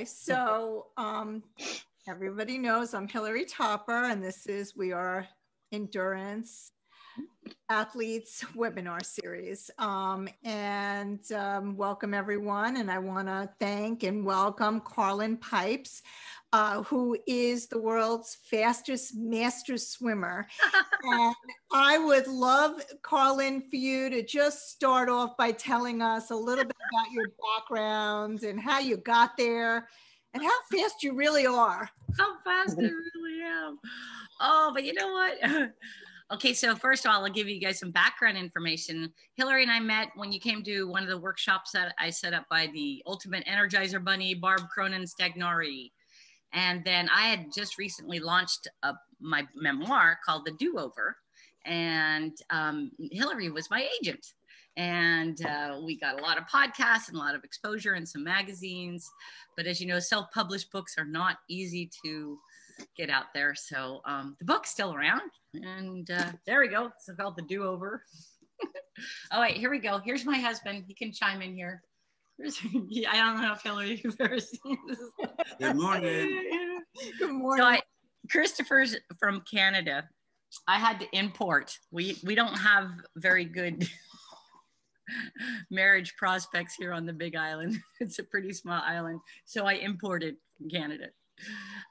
Okay, so um, everybody knows I'm Hilary Topper, and this is We Are Endurance Athletes webinar series. Um, and um, welcome everyone. And I want to thank and welcome Karlyn Pipes, uh, who is the world's fastest master swimmer. and I would love, Karlyn, for you to just start off by telling us a little bit about your background and how you got there and how fast you really are. How fast I really am. Oh, but you know what? Okay, so first of all, I'll give you guys some background information. Hilary and I met when you came to one of the workshops that I set up by the Ultimate Energizer Bunny, Barb Cronin Stagnari. And then I had just recently launched a, my memoir called The Do Over. And um, Hilary was my agent. And uh, we got a lot of podcasts and a lot of exposure in some magazines. But as you know, self published books are not easy to get out there. So um, the book's still around. And uh, there we go. It's called The Do Over. All right, here we go. Here's my husband. He can chime in here. I don't know if Hilary you've ever seen this. Good morning. Good morning. So I, Christopher's from Canada. I had to import. We we don't have very good marriage prospects here on the Big Island. It's a pretty small island, so I imported from Canada.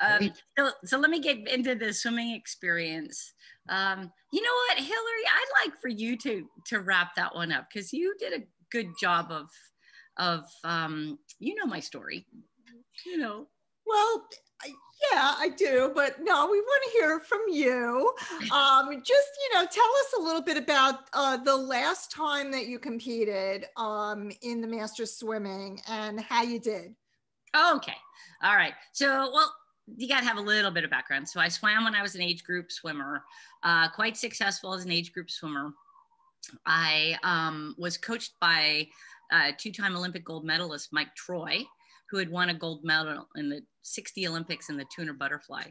Um, so, so let me get into the swimming experience. Um, you know what, Hilary, I'd like for you to to wrap that one up because you did a good job of of um, you know my story. You know. Well, yeah, I do, but no, we want to hear from you. Um, just you know, tell us a little bit about uh, the last time that you competed um, in the Masters swimming and how you did. Okay, all right. So, well, you got to have a little bit of background. So, I swam when I was an age group swimmer, uh, quite successful as an age group swimmer. I um, was coached by uh, two time Olympic gold medalist Mike Troy, who had won a gold medal in the 60 Olympics in the 200 butterfly.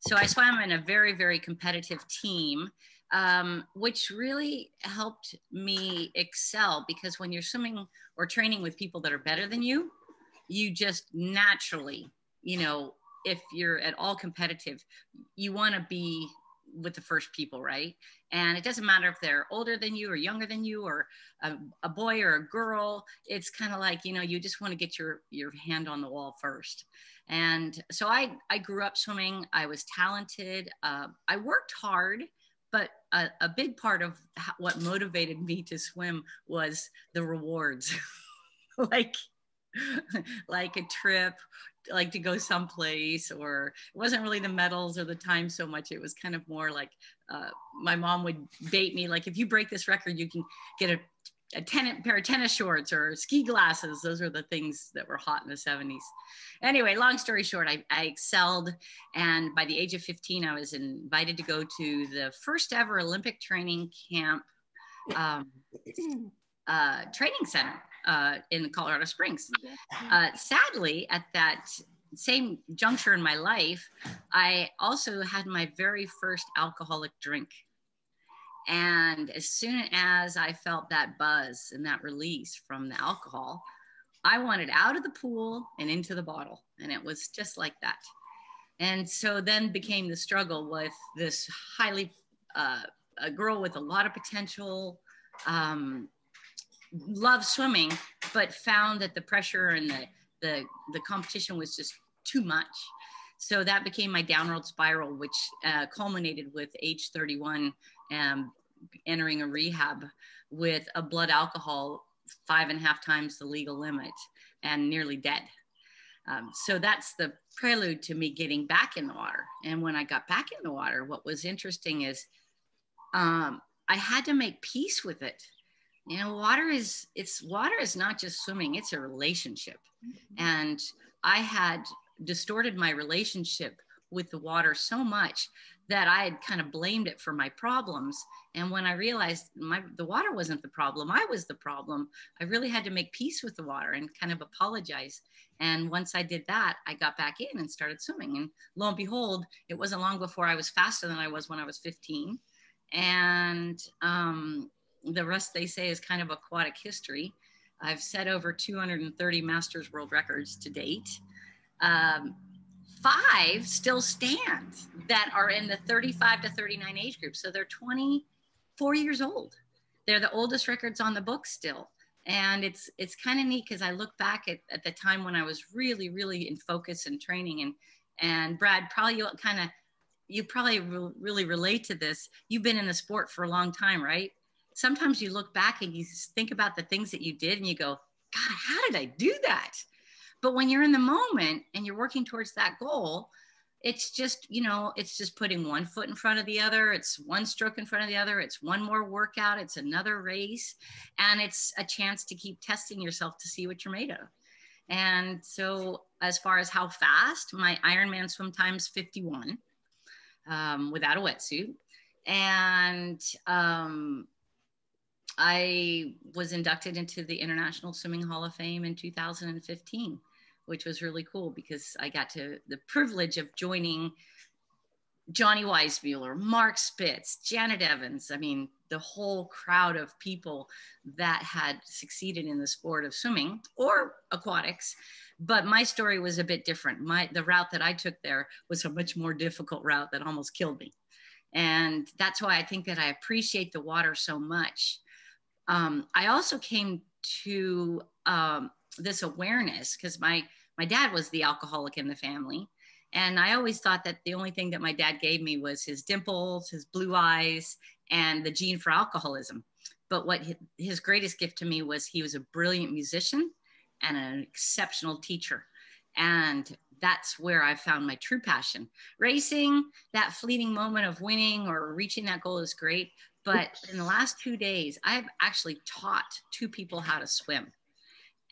So I swam in a very, very competitive team, um, which really helped me excel because when you're swimming or training with people that are better than you, you just naturally, you know, if you're at all competitive, you want to be with the first people, right? And it doesn't matter if they're older than you or younger than you or a, a boy or a girl. It's kind of like, you know, you just want to get your, your hand on the wall first. And so I, I grew up swimming. I was talented. Uh, I worked hard, but a, a big part of what motivated me to swim was the rewards. like, like a trip like to go someplace or it wasn't really the medals or the time so much. It was kind of more like uh, my mom would bait me like if you break this record you can get a, a tennis, pair of tennis shorts or ski glasses. Those were the things that were hot in the 70s anyway long story short I, I excelled and by the age of 15 i was invited to go to the first ever olympic training camp um, uh, training center uh, in Colorado Springs. Uh, sadly, at that same juncture in my life, I also had my very first alcoholic drink. And as soon as I felt that buzz and that release from the alcohol, I wanted out of the pool and into the bottle. And it was just like that. And so then became the struggle with this highly, uh, a girl with a lot of potential, um, loved swimming, but found that the pressure and the, the, the competition was just too much. So that became my downward spiral, which uh, culminated with age 31 um, entering a rehab with a blood alcohol five and a half times the legal limit and nearly dead. Um, so that's the prelude to me getting back in the water. And when I got back in the water, what was interesting is um, I had to make peace with it you know water is it's water is not just swimming it's a relationship. Mm-hmm. and i had distorted my relationship with the water so much that i had kind of blamed it for my problems. And when i realized my the water wasn't the problem i was the problem i really had to make peace with the water and kind of apologize. And once i did that i got back in and started swimming. And lo and behold it wasn't long before i was faster than i was when i was 15 and um, the rest they say is kind of aquatic history. I've set over 230 Masters World Records to date. um, five still stand that are in the 35 to 39 age group. So they're 24 years old. They're the oldest records on the book still. And it's it's kind of neat because I look back at, at the time when I was really, really in focus and training. And and Brad, probably you kind of you probably re- really relate to this. You've been in the sport for a long time, right? Sometimes you look back and you think about the things that you did and you go, God, how did I do that? But when you're in the moment and you're working towards that goal, it's just, you know, it's just putting one foot in front of the other. It's one stroke in front of the other. It's one more workout. It's another race. And it's a chance to keep testing yourself to see what you're made of. And so, as far as how fast, my Ironman swim time's 51 um, without a wetsuit. And um, I was inducted into the International Swimming Hall of Fame in 2015 which was really cool because I got to the privilege of joining Johnny Weissmuller, Mark Spitz, Janet Evans. I mean, the whole crowd of people that had succeeded in the sport of swimming or aquatics. But my story was a bit different. My the route that I took there was a much more difficult route that almost killed me. And that's why I think that I appreciate the water so much. Um, I also came to um, this awareness because my my dad was the alcoholic in the family. And I always thought that the only thing that my dad gave me was his dimples, his blue eyes, and the gene for alcoholism. But what his greatest gift to me was he was a brilliant musician and an exceptional teacher. And that's where I found my true passion. Racing, that fleeting moment of winning or reaching that goal is great. But in the last two days, I've actually taught two people how to swim.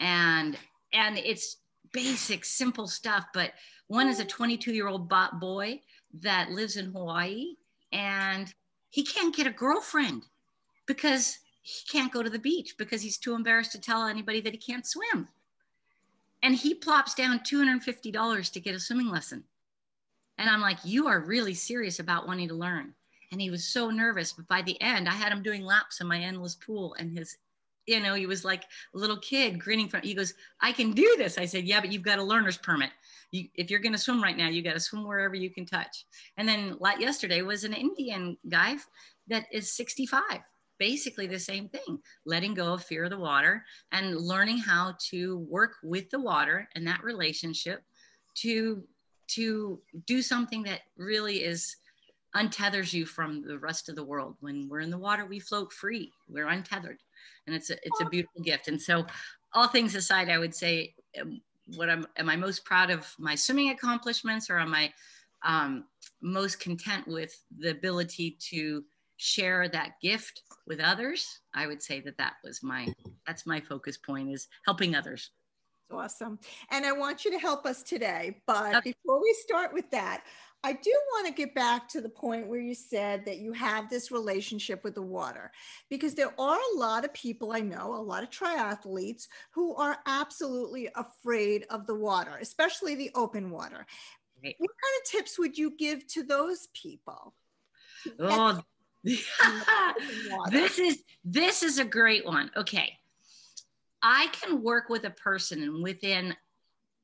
And and it's basic, simple stuff. But one is a 22 year old bot boy that lives in Hawaii and he can't get a girlfriend because he can't go to the beach because he's too embarrassed to tell anybody that he can't swim. And he plops down $250 to get a swimming lesson. And I'm like, you are really serious about wanting to learn. And he was so nervous. But by the end, I had him doing laps in my endless pool, and his you know, he was like a little kid grinning from, he goes, I can do this. I said, yeah, but you've got a learner's permit. You, if you're going to swim right now, you got to swim wherever you can touch. And then like yesterday was an Indian guy that is 65, basically the same thing, letting go of fear of the water and learning how to work with the water and that relationship to, to do something that really is untethers you from the rest of the world. When we're in the water, we float free. We're untethered and it's a, it's a beautiful gift. And so, all things aside, I would say, um, what I'm, am I most proud of my swimming accomplishments, or am I um, most content with the ability to share that gift with others? I would say that that was my that's my focus point is helping others. Awesome. And I want you to help us today. But okay. before we start with that, I do want to get back to the point where you said that you have this relationship with the water, because there are a lot of people I know, a lot of triathletes who are absolutely afraid of the water, especially the open water. Right. What kind of tips would you give to those people? Oh, this is this is a great one. Okay. I can work with a person and within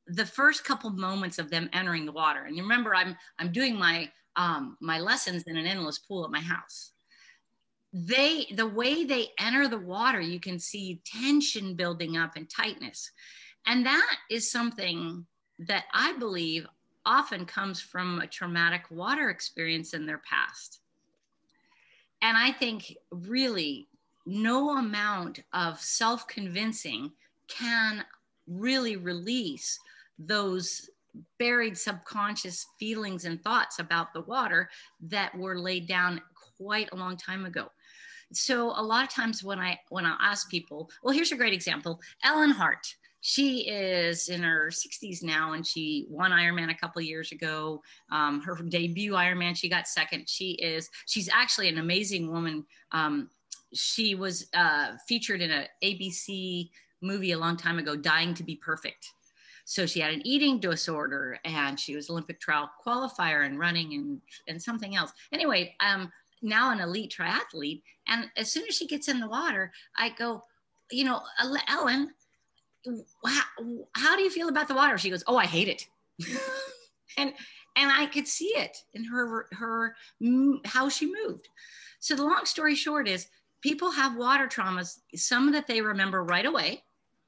the first couple moments of them entering the water. And you remember i'm i'm doing my um, my lessons in an endless pool at my house. They the way they enter the water you can see tension building up and tightness. And that is something that i believe often comes from a traumatic water experience in their past. And i think really no amount of self-convincing can really release those buried subconscious feelings and thoughts about the water that were laid down quite a long time ago. So a lot of times when i when i ask people well here's a great example. Ellen hart she is in her 60s now and she won ironman a couple years ago. Um, her debut ironman she got second. She is she's actually an amazing woman. Um, she was uh, featured in a abc movie a long time ago dying to be perfect so she had an eating disorder and she was Olympic trial qualifier and running and, and something else. Anyway, um, now an elite triathlete. And as soon as she gets in the water, I go, you know, Ellen, how, how do you feel about the water? She goes, oh, I hate it. and and I could see it in her her how she moved. So the long story short is people have water traumas, some that they remember right away,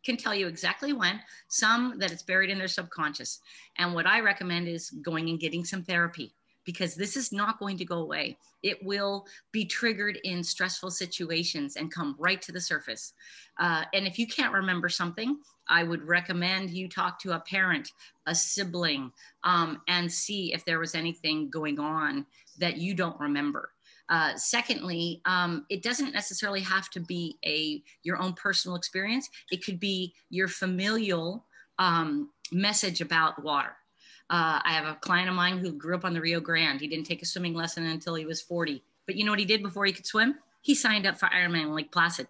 can tell you exactly when, some that it's buried in their subconscious. And what I recommend is going and getting some therapy because this is not going to go away. It will be triggered in stressful situations and come right to the surface. Uh, and if you can't remember something, I would recommend you talk to a parent, a sibling, um, and see if there was anything going on that you don't remember. Uh, secondly, um, it doesn't necessarily have to be a your own personal experience. It could be your familial um, message about water. Uh, I have a client of mine who grew up on the Rio Grande. He didn't take a swimming lesson until he was 40. But you know what he did before he could swim? He signed up for Ironman Lake Placid.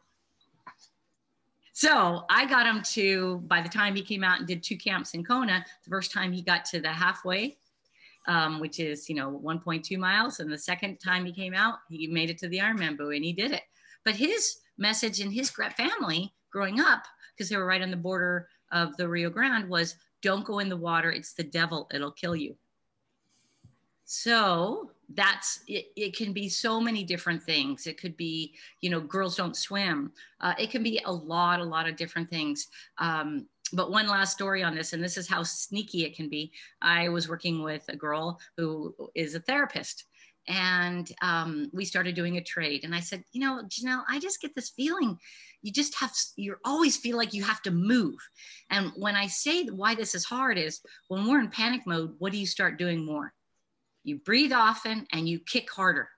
So I got him to, by the time he came out and did two camps in Kona, the first time he got to the halfway, um, which is, you know, 1.2 miles. And the second time he came out, he made it to the Ironman buoy and he did it. But his message in his family growing up, because they were right on the border of the Rio Grande, was don't go in the water. It's the devil. It'll kill you. So that's it, it can be so many different things it could be you know girls don't swim uh, it can be a lot a lot of different things um, but one last story on this and this is how sneaky it can be i was working with a girl who is a therapist and um, we started doing a trade and i said you know janelle i just get this feeling you just have you always feel like you have to move and when i say why this is hard is when we're in panic mode what do you start doing more you breathe often and you kick harder.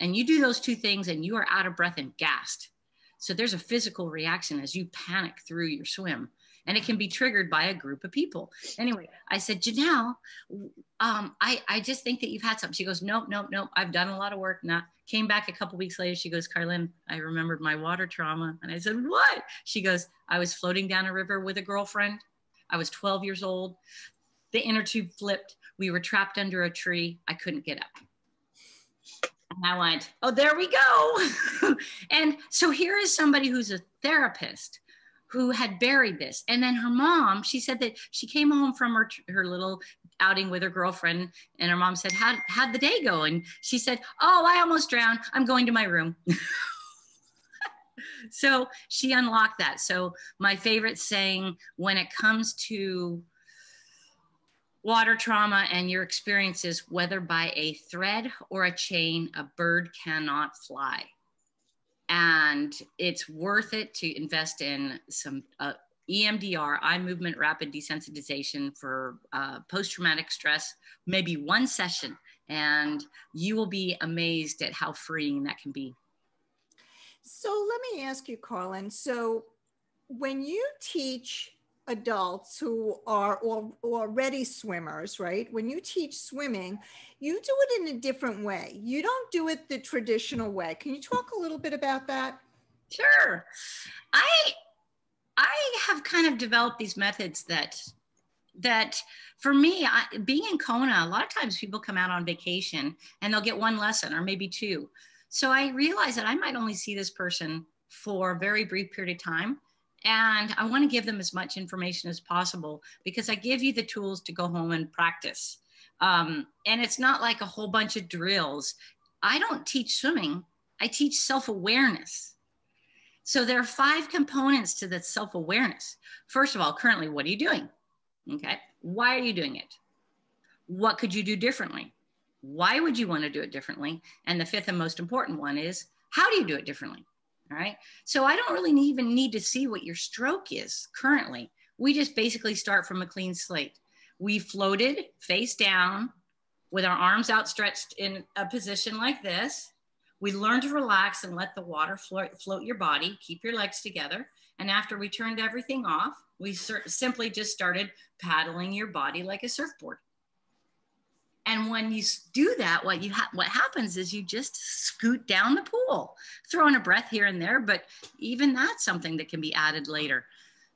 And you do those two things and you are out of breath and gassed. So there's a physical reaction as you panic through your swim. And it can be triggered by a group of people. Anyway, I said, Janelle, um, I, I just think that you've had something. She goes, Nope, nope, nope. I've done a lot of work. Not came back a couple weeks later. She goes, Karlyn, I remembered my water trauma. And I said, What? She goes, I was floating down a river with a girlfriend. I was 12 years old. The inner tube flipped. We were trapped under a tree. I couldn't get up. And I went, oh, there we go. and so here is somebody who's a therapist who had buried this. And then her mom, she said that she came home from her, her little outing with her girlfriend and her mom said, how, how'd the day go? And she said, oh, I almost drowned. I'm going to my room. so she unlocked that. So my favorite saying when it comes to water trauma and your experiences, whether by a thread or a chain, a bird cannot fly. And it's worth it to invest in some uh, EMDR, eye movement rapid desensitization for uh, post traumatic stress, maybe one session, and you will be amazed at how freeing that can be. So let me ask you, Karlyn. So when you teach adults who are already swimmers, right? When you teach swimming, you do it in a different way. You don't do it the traditional way. Can you talk a little bit about that? Sure. I I have kind of developed these methods that that for me, I, being in Kona, a lot of times people come out on vacation and they'll get one lesson or maybe two. So I realize that I might only see this person for a very brief period of time and I want to give them as much information as possible because I give you the tools to go home and practice. Um, and it's not like a whole bunch of drills. I don't teach swimming, I teach self awareness. So there are five components to the self awareness. First of all, currently, what are you doing? Okay. Why are you doing it? What could you do differently? Why would you want to do it differently? And the fifth and most important one is how do you do it differently? All right. So I don't really even need to see what your stroke is currently. We just basically start from a clean slate. We floated face down with our arms outstretched in a position like this. We learn to relax and let the water float, float your body, keep your legs together. And after we turned everything off, we simply just started paddling your body like a surfboard. And when you do that, what you ha- what happens is you just scoot down the pool, throwing a breath here and there, but even that's something that can be added later.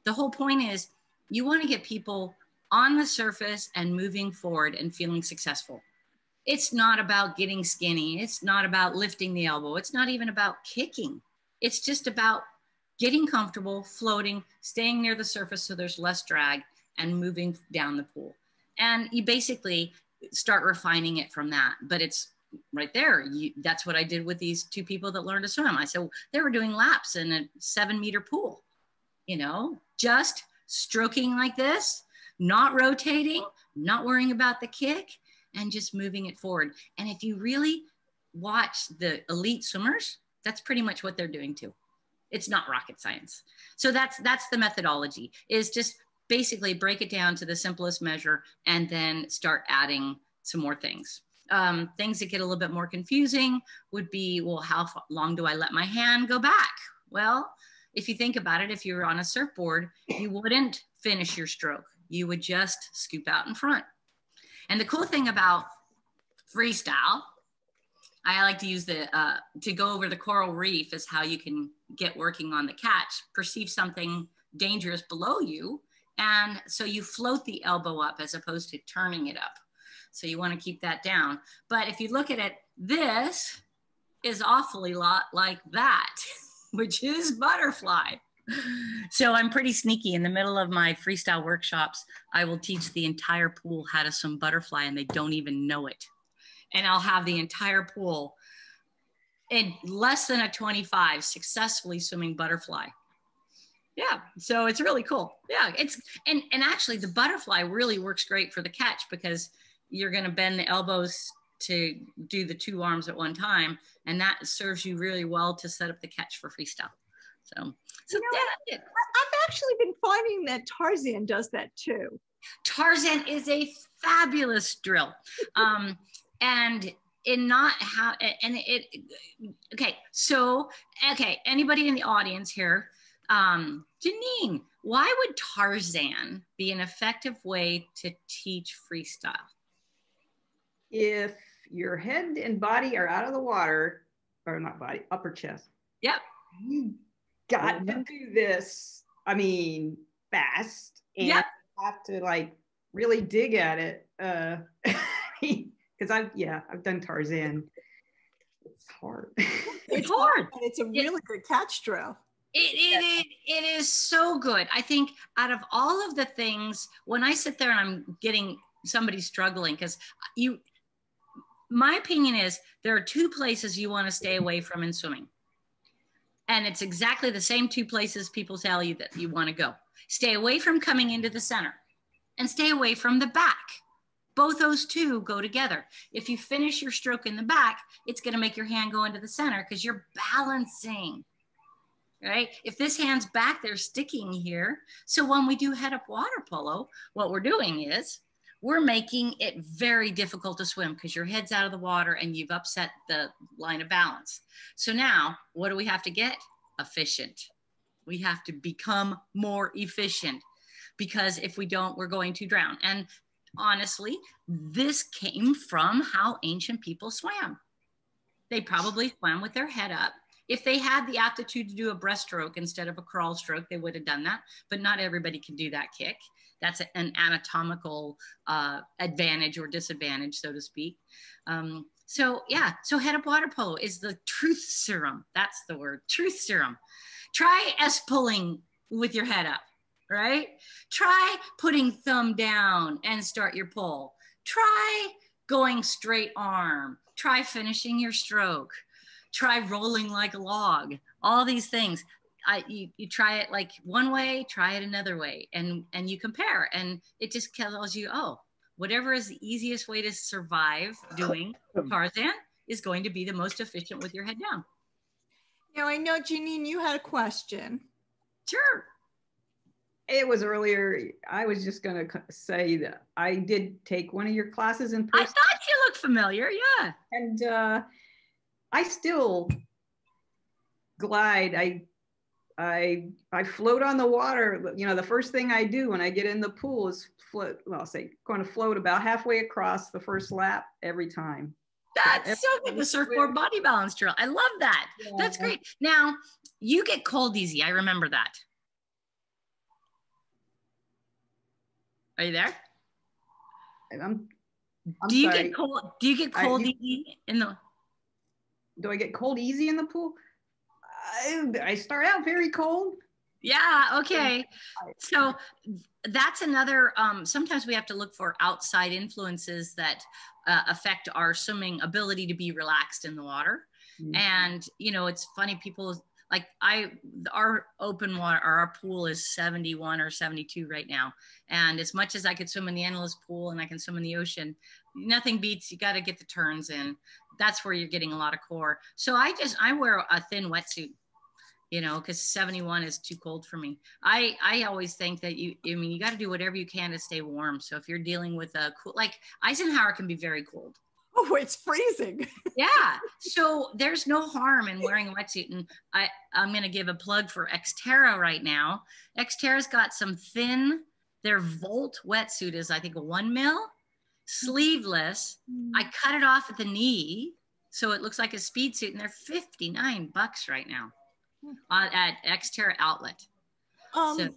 The whole point is you want to get people on the surface and moving forward and feeling successful. It's not about getting skinny. It's not about lifting the elbow. It's not even about kicking. It's just about getting comfortable, floating, staying near the surface so there's less drag, and moving down the pool. and you basically start refining it from that. But it's right there. You, that's what I did with these two people that learned to swim. I said they were doing laps in a seven meter pool, you know, just stroking like this, not rotating, not worrying about the kick, and just moving it forward. And if you really watch the elite swimmers, that's pretty much what they're doing too. It's not rocket science. So that's that's the methodology is just basically break it down to the simplest measure and then start adding some more things. Um, things that get a little bit more confusing would be, well, how long do I let my hand go back? Well, if you think about it, if you were on a surfboard, you wouldn't finish your stroke. You would just scoop out in front. And the cool thing about freestyle, I like to use the, uh, to go over the coral reef is how you can get working on the catch, perceive something dangerous below you. And so you float the elbow up as opposed to turning it up. So you want to keep that down. But if you look at it, this is awfully lot like that, which is butterfly. So I'm pretty sneaky. In the middle of my freestyle workshops, I will teach the entire pool how to swim butterfly and they don't even know it. And I'll have the entire pool in less than a 25 successfully swimming butterfly. Yeah, so it's really cool. Yeah, it's and and actually the butterfly really works great for the catch because you're going to bend the elbows to do the two arms at one time and that serves you really well to set up the catch for freestyle. So so you know, yeah, i've actually been finding that tarzan does that too. Tarzan is a fabulous drill. Um, and in not how and it okay so okay anybody in the audience here um janine why would tarzan be an effective way to teach freestyle if your head and body are out of the water, or not body, upper chest. Yep. You got to do this. I mean, fast and yep. have to like really dig at it. Uh, because I've yeah, I've done Tarzan. It's hard. It's hard. And it's a really good catch drill. It, it, it, is so good. I think out of all of the things, when I sit there and I'm getting somebody struggling, because you my opinion is there are two places you want to stay away from in swimming. And it's exactly the same two places people tell you that you want to go. Stay away from coming into the center and stay away from the back. Both those two go together. If you finish your stroke in the back, it's going to make your hand go into the center because you're balancing. Right? If this hand's back, they're sticking here. So when we do head up water polo, what we're doing is we're making it very difficult to swim because your head's out of the water and you've upset the line of balance. So now what do we have to get? Efficient. We have to become more efficient because if we don't, we're going to drown. And honestly, this came from how ancient people swam. They probably swam with their head up. If they had the aptitude to do a breaststroke instead of a crawl stroke, they would have done that. But not everybody can do that kick that's an anatomical uh, advantage or disadvantage, so to speak. Um, so yeah, so head up water polo is the truth serum. That's the word, truth serum. Try S pulling with your head up, right? Try putting thumb down and start your pull. Try going straight arm. Try finishing your stroke. Try rolling like a log. All these things. I, you, you try it like one way, try it another way, and and you compare, and it just tells you, oh, whatever is the easiest way to survive doing Tarzan is going to be the most efficient with your head down. Now I know Janine, you had a question. Sure. It was earlier. I was just going to say that I did take one of your classes in person. I thought you looked familiar. Yeah. And uh, I still glide. I I I float on the water. You know, the first thing I do when I get in the pool is float. Well, I'll say going to float about halfway across the first lap every time. That's so good. The surfboard body balance drill. I love that. Yeah. That's great. Now you get cold easy. I remember that. Are you there? I'm, I'm do you sorry. get cold? Do you get cold I, easy in the? Do I get cold easy in the pool? I, I start out very cold Yeah, okay. So that's another, um, sometimes we have to look for outside influences that uh, affect our swimming ability to be relaxed in the water. Mm-hmm. And, you know, it's funny, people like I, our open water, or our pool is 71 or 72 right now. And as much as I could swim in the endless pool and I can swim in the ocean, nothing beats, you got to get the turns in. That's where you're getting a lot of core. So I just, I wear a thin wetsuit you know, because 71 is too cold for me. I I always think that you, I mean, you got to do whatever you can to stay warm. So if you're dealing with a cool, like Eisenhower can be very cold. Oh, it's freezing. yeah. So there's no harm in wearing a wetsuit. And I, I'm going to give a plug for Xterra right now. Xterra's got some thin, their Volt wetsuit is, I think, a one mil, sleeveless. Mm. I cut it off at the knee. So it looks like a speed suit and they're 59 bucks right now uh, at Xterra Outlet. Um, so,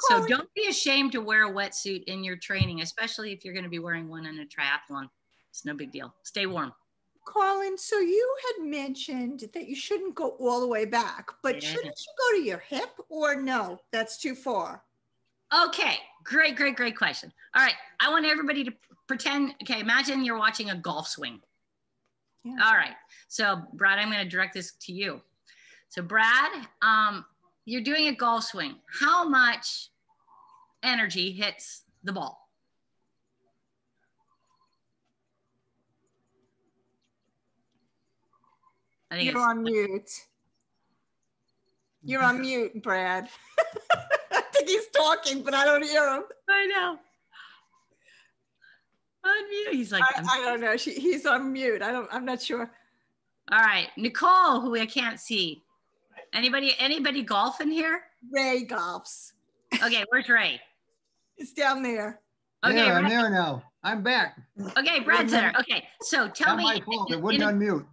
so don't be ashamed to wear a wetsuit in your training, especially if you're going to be wearing one in a triathlon. It's no big deal. Stay warm. Colin, so you had mentioned that you shouldn't go all the way back, but yeah. shouldn't you go to your hip or no? That's too far. Okay, great, great, great question. All right, I want everybody to pretend. Okay, imagine you're watching a golf swing. Yeah. All right, so Brad, I'm going to direct this to you. So Brad, um, you're doing a golf swing. How much energy hits the ball? I think You're on mute. You're on mute, Brad. I think he's talking, but I don't hear him. I know. Unmute. He's like, I, I don't know. She, he's on mute. I don't. I'm not sure. All right, Nicole, who I can't see. Anybody anybody golf in here? Ray golfs. Okay, where's Ray? It's down there. Okay, there, I'm there now. I'm back. Okay, Brad's there. Okay, so tell Not me. My fault. It wouldn't in unmute.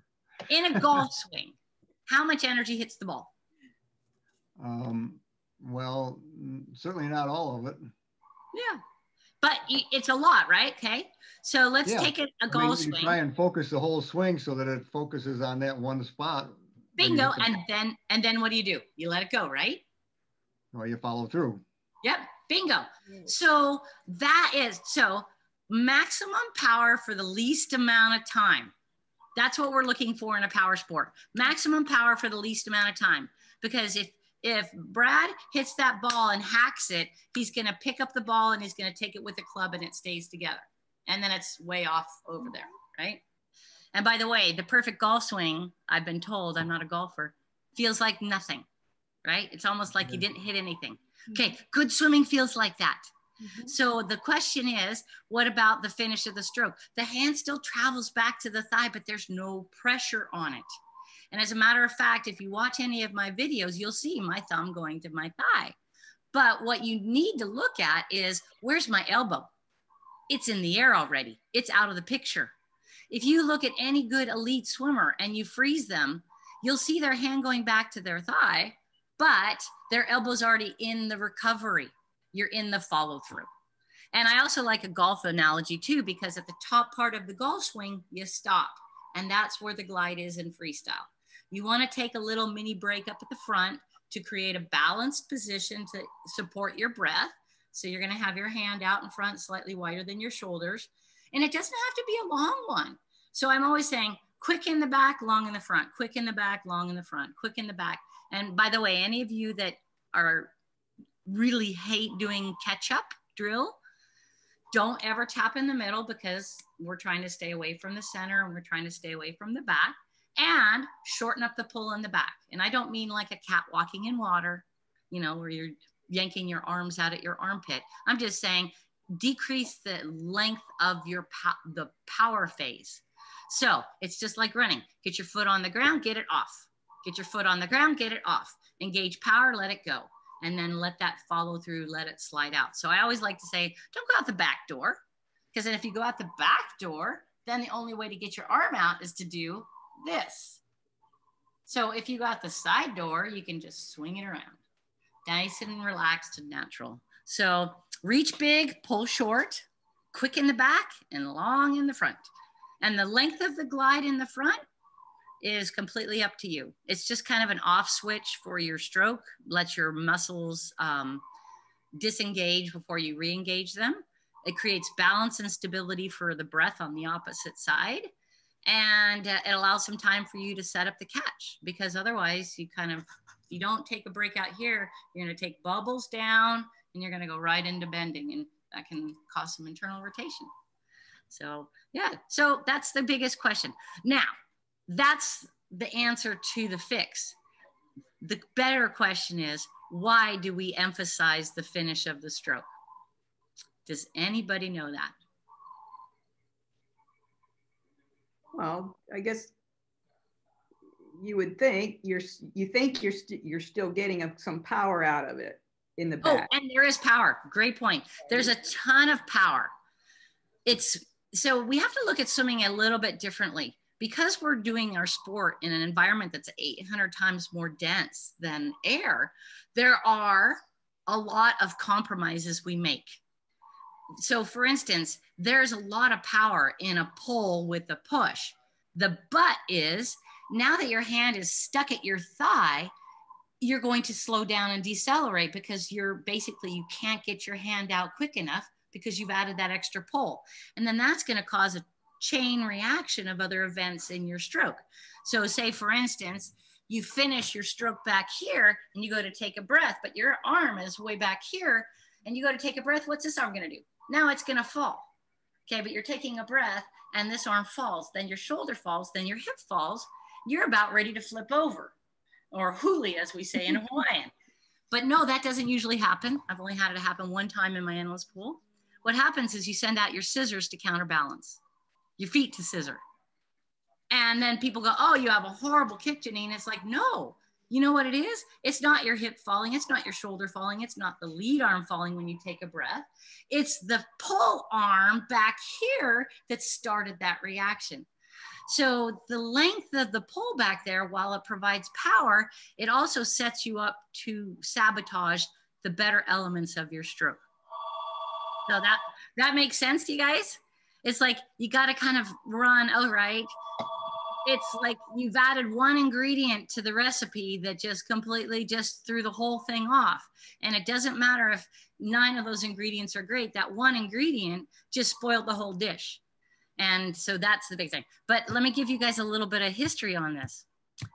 A, in a golf swing, how much energy hits the ball? Um, well, certainly not all of it. Yeah, but it's a lot, right? Okay, so let's yeah. take a, a golf I mean, swing. Try and focus the whole swing so that it focuses on that one spot Bingo. And then and then what do you do? You let it go, right? Or you follow through. Yep. Bingo. So that is so maximum power for the least amount of time. That's what we're looking for in a power sport. Maximum power for the least amount of time. Because if if Brad hits that ball and hacks it, he's going to pick up the ball and he's going to take it with the club and it stays together. And then it's way off over there, right? And by the way, the perfect golf swing, I've been told, I'm not a golfer, feels like nothing, right? It's almost like you didn't hit anything. Okay, good swimming feels like that. Mm-hmm. So the question is, what about the finish of the stroke? The hand still travels back to the thigh, but there's no pressure on it. And as a matter of fact, if you watch any of my videos, you'll see my thumb going to my thigh. But what you need to look at is where's my elbow? It's in the air already. It's out of the picture. If you look at any good elite swimmer and you freeze them, you'll see their hand going back to their thigh, but their elbow's already in the recovery. You're in the follow through. And I also like a golf analogy too, because at the top part of the golf swing, you stop. And that's where the glide is in freestyle. You want to take a little mini break up at the front to create a balanced position to support your breath. So you're going to have your hand out in front, slightly wider than your shoulders. And it doesn't have to be a long one. So I'm always saying quick in the back, long in the front, quick in the back, long in the front, quick in the back. And by the way, any of you that are really hate doing catch up drill, don't ever tap in the middle because we're trying to stay away from the center and we're trying to stay away from the back and shorten up the pull in the back. And I don't mean like a cat walking in water, you know, where you're yanking your arms out at your armpit. I'm just saying decrease the length of your po- the power phase. So it's just like running. Get your foot on the ground, get it off. Get your foot on the ground, get it off. Engage power, let it go. And then let that follow through, let it slide out. So I always like to say, don't go out the back door. Because then if you go out the back door, then the only way to get your arm out is to do this. So if you got the side door, you can just swing it around. Nice and relaxed and natural. So reach big, pull short, quick in the back and long in the front. And the length of the glide in the front is completely up to you. It's just kind of an off switch for your stroke, let your muscles um, disengage before you re engage them. It creates balance and stability for the breath on the opposite side. And uh, it allows some time for you to set up the catch because otherwise you kind of, you don't take a break out here, you're going to take bubbles down and you're going to go right into bending and that can cause some internal rotation. So yeah, so that's the biggest question. Now, that's the answer to the fix. The better question is, why do we emphasize the finish of the stroke? Does anybody know that? Well, I guess you would think you're you think you're you st- you're still getting a, some power out of it in the oh, back. Oh, and there is power. Great point. There's a ton of power. It's so we have to look at swimming a little bit differently because we're doing our sport in an environment that's 800 times more dense than air. There are a lot of compromises we make. So, for instance, there's a lot of power in a pull with a push. The but is now that your hand is stuck at your thigh, you're going to slow down and decelerate because you're basically you can't get your hand out quick enough because you've added that extra pull. And then that's going to cause a chain reaction of other events in your stroke. So, say for instance, you finish your stroke back here and you go to take a breath, but your arm is way back here and you go to take a breath. What's this arm going to do? Now it's going to fall. Okay, but you're taking a breath and this arm falls, then your shoulder falls, then your hip falls. You're about ready to flip over or huli, as we say in Hawaiian. But no, that doesn't usually happen. I've only had it happen one time in my endless pool. What happens is you send out your scissors to counterbalance, your feet to scissor. And then people go, Oh, you have a horrible kick, Janine. It's like, No, you know what it is? It's not your hip falling. It's not your shoulder falling. It's not the lead arm falling when you take a breath. It's the pull arm back here that started that reaction. So the length of the pull back there, while it provides power, it also sets you up to sabotage the better elements of your stroke. So that that makes sense to you guys? It's like you got to kind of run, oh right. It's like you've added one ingredient to the recipe that just completely just threw the whole thing off. And it doesn't matter if nine of those ingredients are great, that one ingredient just spoiled the whole dish. And so that's the big thing. But let me give you guys a little bit of history on this.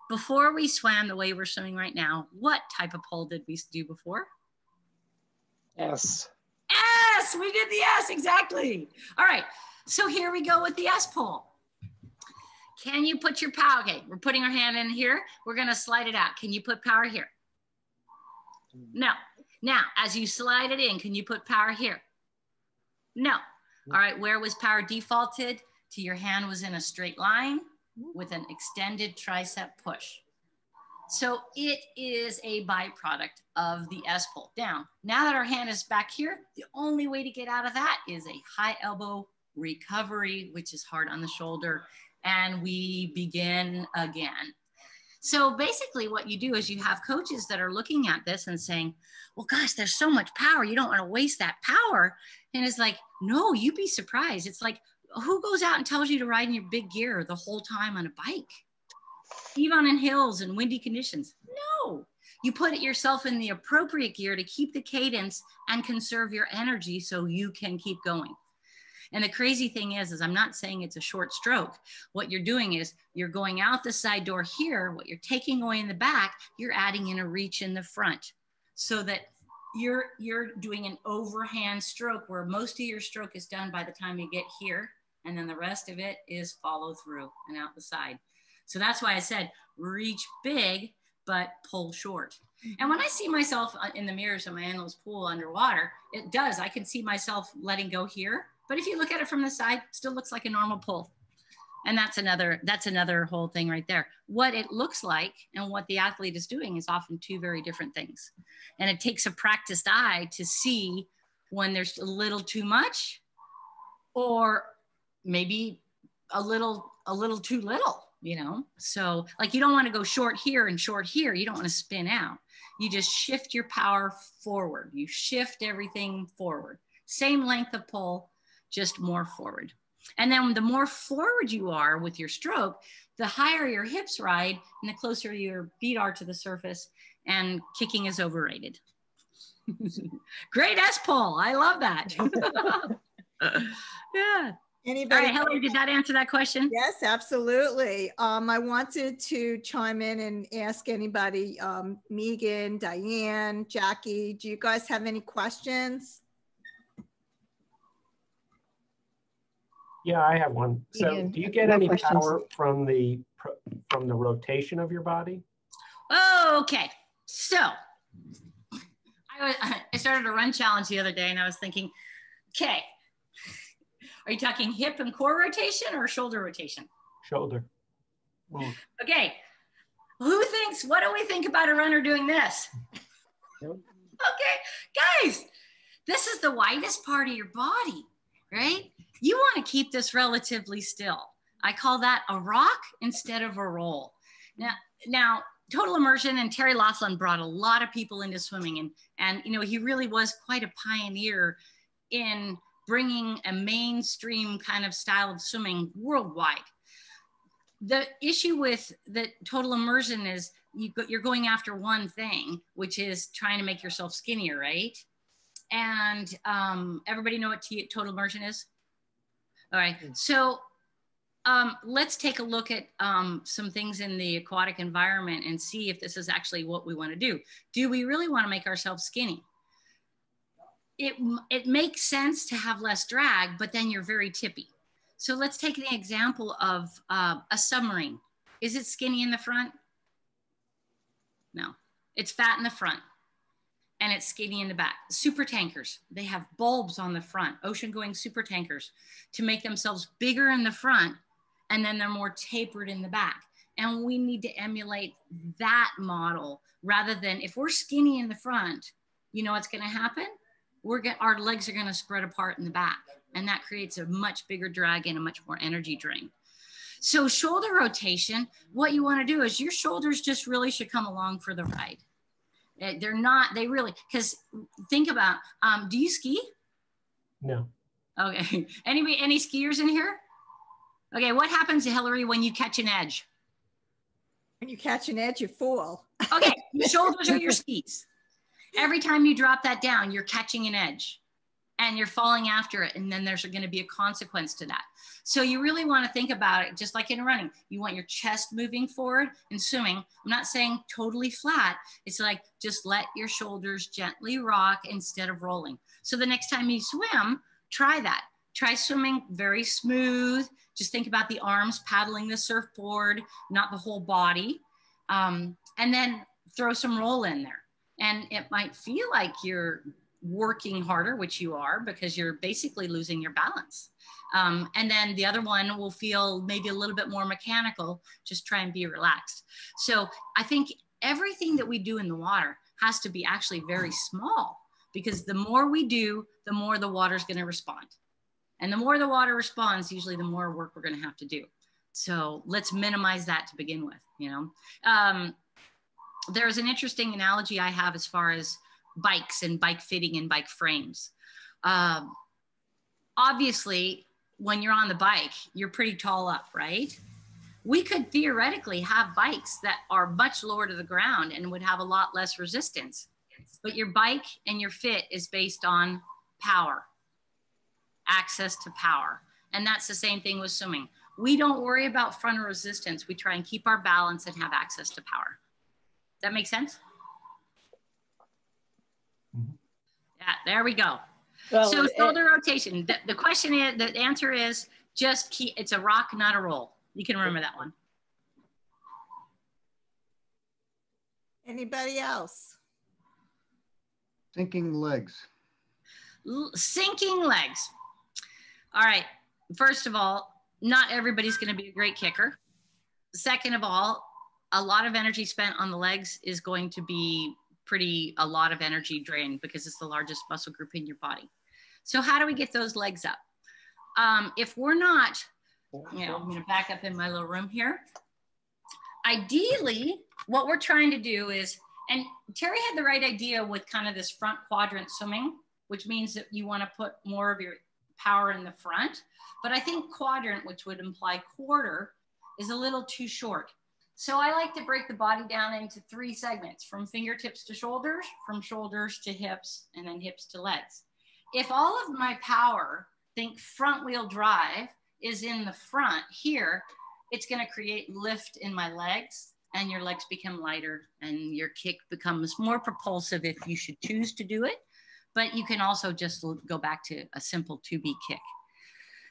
Before we swam the way we're swimming right now, what type of pull did we do before? S. S, we did the S, exactly. All right, so here we go with the S pull. Can you put your power, okay, we're putting our hand in here. We're gonna slide it out. Can you put power here? No. Now, as you slide it in, can you put power here? No. All right, where was power defaulted? To your hand was in a straight line with an extended tricep push. So it is a byproduct of the S pull down. Now that our hand is back here, the only way to get out of that is a high elbow recovery, which is hard on the shoulder. And we begin again. So basically, what you do is you have coaches that are looking at this and saying, Well, gosh, there's so much power. You don't want to waste that power. And it's like, No, you'd be surprised. It's like, who goes out and tells you to ride in your big gear the whole time on a bike? Even in hills and windy conditions? No. You put it yourself in the appropriate gear to keep the cadence and conserve your energy so you can keep going. And the crazy thing is, is I'm not saying it's a short stroke. What you're doing is you're going out the side door here. What you're taking away in the back, you're adding in a reach in the front so that you're, you're doing an overhand stroke where most of your stroke is done by the time you get here. And then the rest of it is follow through and out the side. So that's why I said reach big, but pull short. And when I see myself uh, in the mirrors of my endless pool underwater, it does. I can see myself letting go here but if you look at it from the side, still looks like a normal pull. And that's another that's another whole thing right there. What it looks like and what the athlete is doing is often two very different things. And it takes a practiced eye to see when there's a little too much or maybe a little a little too little you know so like you don't want to go short here and short here you don't want to spin out you just shift your power forward you shift everything forward same length of pull just more forward. And then the more forward you are with your stroke, the higher your hips ride and the closer your feet are to the surface. And kicking is overrated. Great S pull. I love that. yeah. Anybody? All right, Hilary, did that answer that question? Yes, absolutely. Um, I wanted to chime in and ask anybody, um, Megan, Diane, Jackie, do you guys have any questions? Yeah, I have one. So Ian, do you get no any questions. power from the, from the rotation of your body? Okay, so I, was, I started a run challenge the other day and I was thinking, okay, are you talking hip and core rotation or shoulder rotation? Shoulder. Well, Okay, who thinks, what do we think about a runner doing this? Yep. Okay, guys, this is the widest part of your body, right? You want to keep this relatively still. I call that a rock instead of a roll. Now, now total immersion and Terry Laughlin brought a lot of people into swimming and and you know he really was quite a pioneer in bringing a mainstream kind of style of swimming worldwide. The issue with the total immersion is you go, you're going after one thing, which is trying to make yourself skinnier, right? And um, everybody know what total immersion is? All right. So um, let's take a look at um, some things in the aquatic environment and see if this is actually what we want to do. Do we really want to make ourselves skinny? It, it makes sense to have less drag, but then you're very tippy. So let's take the example of uh, a submarine. Is it skinny in the front? No, it's fat in the front and it's skinny in the back. Super tankers, they have bulbs on the front, ocean going super tankers to make themselves bigger in the front and then they're more tapered in the back. And we need to emulate that model rather than if we're skinny in the front, you know what's going to happen? We're get, our legs are going to spread apart in the back, and that creates a much bigger drag and a much more energy drain. So shoulder rotation, what you want to do is your shoulders just really should come along for the ride. Eh, They're not, they really, because think about, um, do you ski? No. Okay. Any, any skiers in here? Okay. What happens to Hilary when you catch an edge? When you catch an edge, you fall. Okay. Your shoulders are your skis. Every time you drop that down, you're catching an edge and you're falling after it. And then there's going to be a consequence to that. So you really want to think about it just like in running. You want your chest moving forward and swimming. I'm not saying totally flat. It's like just let your shoulders gently rock instead of rolling. So the next time you swim, try that. Try swimming very smooth. Just think about the arms paddling the surfboard, not the whole body. Um, and then throw some roll in there. And it might feel like you're working harder, which you are, because you're basically losing your balance. Um, and then the other one will feel maybe a little bit more mechanical. Just try and be relaxed. So I think everything that we do in the water has to be actually very small because the more we do, the more the water's going to respond. And the more the water responds, usually the more work we're going to have to do. So let's minimize that to begin with, you know. Um, there's an interesting analogy I have as far as bikes and bike fitting and bike frames. Um, obviously, when you're on the bike, you're pretty tall up, right? We could theoretically have bikes that are much lower to the ground and would have a lot less resistance. But your bike and your fit is based on power, access to power. And that's the same thing with swimming. We don't worry about frontal resistance. We try and keep our balance and have access to power. Does that make sense? Mhm. Yeah, there we go. Well, so it- shoulder rotation. The, the question is, the answer is just keep, it's a rock, not a roll. You can remember that one. Anybody else? sinking legs. L- sinking legs. All right. First of all, not everybody's going to be a great kicker. Second of all, a lot of energy spent on the legs is going to be pretty a lot of energy drained because it's the largest muscle group in your body. So how do we get those legs up? Um, if we're not, you know, I'm going to back up in my little room here. Ideally, what we're trying to do is, and Terry had the right idea with kind of this front quadrant swimming, which means that you want to put more of your power in the front. But I think quadrant, which would imply quarter, is a little too short. So I like to break the body down into three segments from fingertips to shoulders, from shoulders to hips, and then hips to legs. If all of my power, think front wheel drive, is in the front here, it's going to create lift in my legs and your legs become lighter and your kick becomes more propulsive if you should choose to do it. But you can also just go back to a simple 2-beat kick.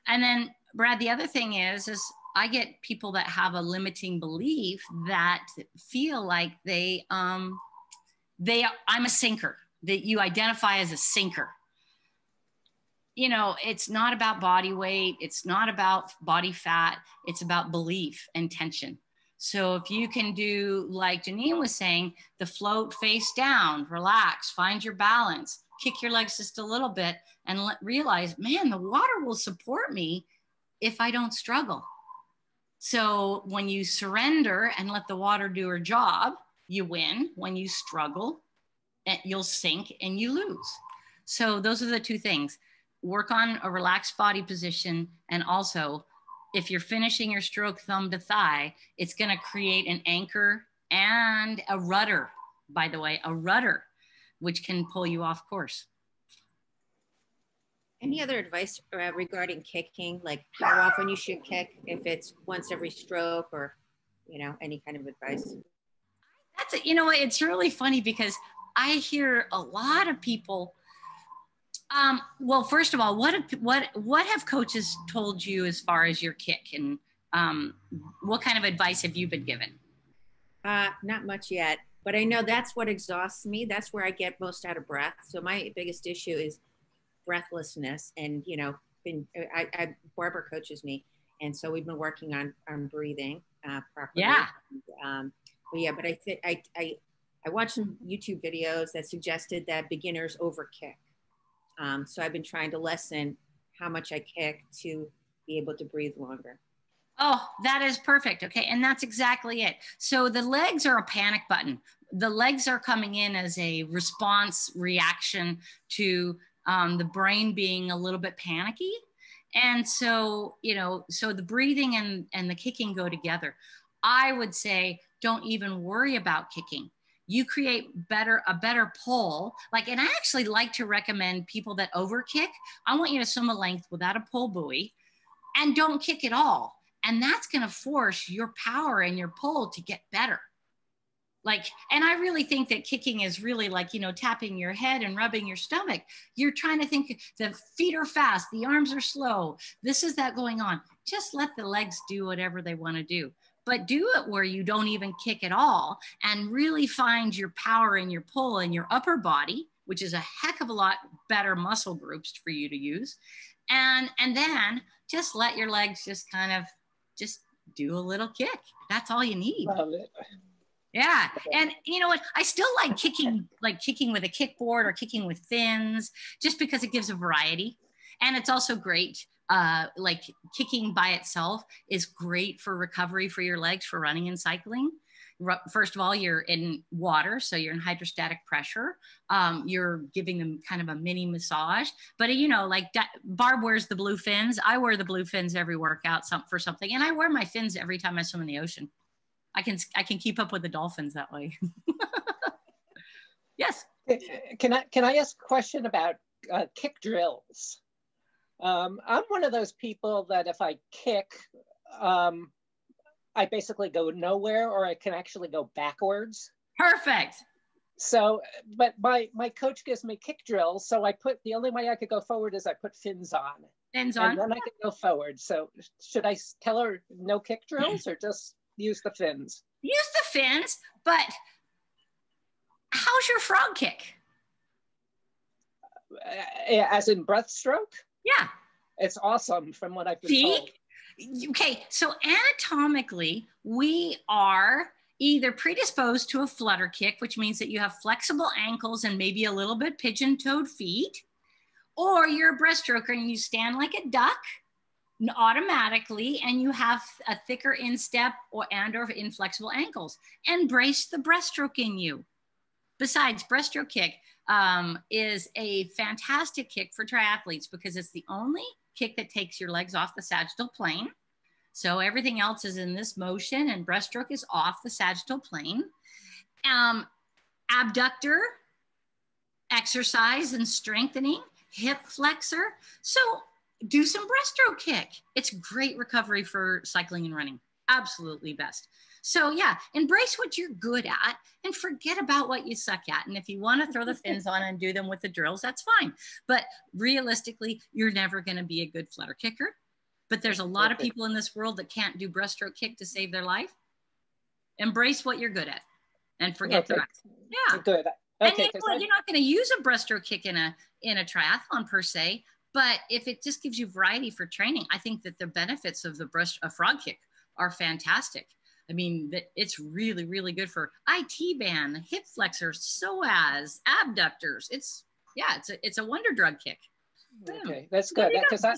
And then, Brad, the other thing is, is I get people that have a limiting belief that feel like they, um, they, I'm a sinker, that you identify as a sinker. You know, it's not about body weight, it's not about body fat, it's about belief and tension. So if you can do, like Janine was saying, the float face down, relax, find your balance, kick your legs just a little bit, and let, realize, man, the water will support me if I don't struggle. So when you surrender and let the water do her job, you win. When you struggle, eh, you'll sink and you lose. So those are the two things. Work on a relaxed body position and also if you're finishing your stroke thumb to thigh, it's going to create an anchor and a rudder, by the way, a rudder, which can pull you off course. Any other advice uh, regarding kicking, like how often you should kick, if it's once every stroke or, you know, any kind of advice? That's it. You know, it's really funny because I hear a lot of people um, well, first of all, what what what have coaches told you as far as your kick, and um, what kind of advice have you been given? Uh, not much yet, but I know that's what exhausts me. That's where I get most out of breath. So my biggest issue is breathlessness, and you know, been I, I Barbara coaches me, and so we've been working on on breathing uh, properly. Yeah. Um, but yeah, but I think I I I watched some YouTube videos that suggested that beginners overkick um, so I've been trying to lessen how much I kick to be able to breathe longer. Oh, that is perfect. Okay. And that's exactly it. So the legs are a panic button. The legs are coming in as a response reaction to um, the brain being a little bit panicky. And so, you know, so the breathing and, and the kicking go together. I would say don't even worry about kicking. You create better a better pull. Like and i actually like to recommend people that overkick. I want you to swim a length without a pull buoy and don't kick at all. And that's going to force your power and your pull to get better like and i really think that kicking is really like you know tapping your head and rubbing your stomach. You're trying to think the feet are fast the arms are slow this is that going on. Just let the legs do whatever they want to do but do it where you don't even kick at all and really find your power and your pull in your upper body which is a heck of a lot better muscle groups for you to use. And and then just let your legs just kind of just do a little kick. That's all you need yeah and you know what i still like kicking like kicking with a kickboard or kicking with fins just because it gives a variety and it's also great uh, like kicking by itself is great for recovery for your legs for running and cycling. First of all, you're in water, so you're in hydrostatic pressure. Um, you're giving them kind of a mini massage. But you know, like Barb wears the blue fins. I wear the blue fins every workout some, for something, and I wear my fins every time I swim in the ocean. I can I can keep up with the dolphins that way. yes. Can I can I ask a question about uh, kick drills? Um, I'm one of those people that if I kick, um, I basically go nowhere or I can actually go backwards. Perfect. So, but my my coach gives me kick drills, so I put the only way I could go forward is I put fins on. Fins on. And then I can go forward. So, should I tell her no kick drills or just use the fins? Use the fins, but how's your frog kick? Uh, as in breaststroke? Yeah. It's awesome from what I've been See? told. Okay, so anatomically, we are either predisposed to a flutter kick, which means that you have flexible ankles and maybe a little bit pigeon toed feet, or you're a breaststroker and you stand like a duck automatically and you have a thicker instep or and or inflexible ankles embrace the breaststroke in you besides breaststroke kick um, is a fantastic kick for triathletes because it's the only kick that takes your legs off the sagittal plane. So everything else is in this motion and breaststroke is off the sagittal plane. Um, abductor, exercise and strengthening, hip flexor. So do some breaststroke kick. It's great recovery for cycling and running. Absolutely best. So yeah, embrace what you're good at and forget about what you suck at. And if you want to throw the fins on and do them with the drills, that's fine. But realistically, you're never going to be a good flutter kicker. But there's a lot of people in this world that can't do breaststroke kick to save their life. Embrace what you're good at and forget Okay. the rest. Yeah. Good. And Okay, you 'cause know, I- you're not going to use a breaststroke kick in a in a triathlon per se, but if it just gives you variety for training, I think that the benefits of the breast a frog kick are fantastic. I mean, that it's really really good for IT band, hip flexors, psoas, abductors. It's yeah, it's a it's a wonder drug kick. Yeah. Okay, that's good. Because I,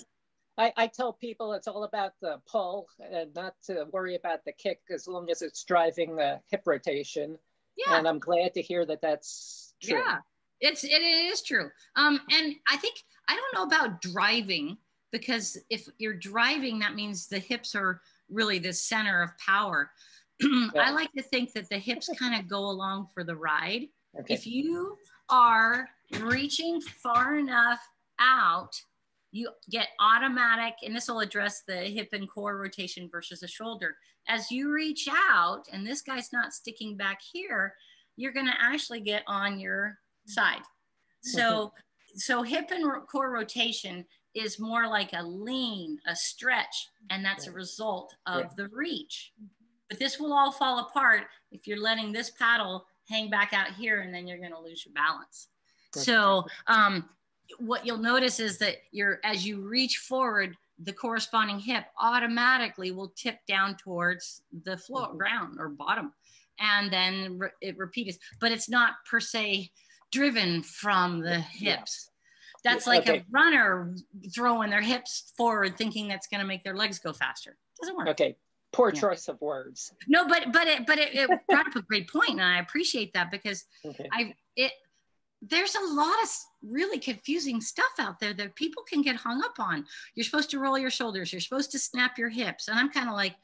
I, I tell people it's all about the pull and not to worry about the kick as long as it's driving the hip rotation. Yeah. And I'm glad to hear that that's true. Yeah, it's it is true. Um, and I think I don't know about driving because if you're driving, that means the hips are really the center of power. I like to think that the hips kind of go along for the ride. Okay. If you are reaching far enough out, you get automatic, and this will address the hip and core rotation versus the shoulder. As you reach out, and this guy's not sticking back here, you're going to actually get on your side. So, so hip and ro- core rotation is more like a lean, a stretch, and that's a result of Yeah. the reach. But this will all fall apart if you're letting this paddle hang back out here, and then you're going to lose your balance. So, um, what you'll notice is that you're as you reach forward, the corresponding hip automatically will tip down towards the floor, Mhm. ground, or bottom, and then re- it repeats. But it's not per se driven from the hips. That's like Okay. a runner throwing their hips forward, thinking that's going to make their legs go faster. Doesn't work. Okay. Poor Yeah. choice of words. No, but but it but it, it brought up a great point, and I appreciate that because Okay. I it there's a lot of really confusing stuff out there that people can get hung up on. You're supposed to roll your shoulders, you're supposed to snap your hips, and I'm kind of like